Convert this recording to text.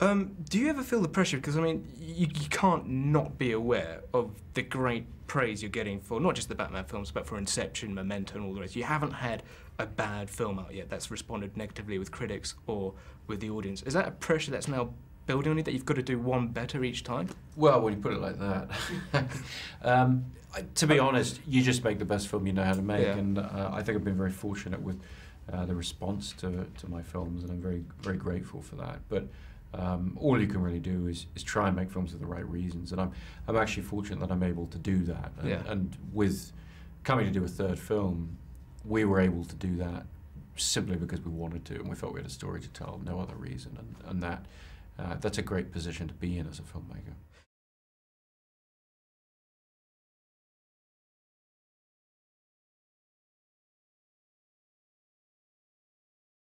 Um, do you ever feel the pressure? Because I mean, you, you can't not be aware of the great praise you're getting for not just the Batman films, but for Inception, Memento, and all the rest. You haven't had a bad film out yet that's responded negatively with critics or with the audience. Is that a pressure that's now building on you that you've got to do one better each time? Well, when you put it like that, um, to be honest, you just make the best film you know how to make, Yeah. and uh, I think I've been very fortunate with uh, the response to, to my films, and I'm very very grateful for that. But um, all you can really do is, is try and make films for the right reasons, and I'm I'm actually fortunate that I'm able to do that. And, Yeah. and with coming to do a third film, we were able to do that simply because we wanted to, and we felt we had a story to tell, no other reason, and, and that uh, that's a great position to be in as a filmmaker.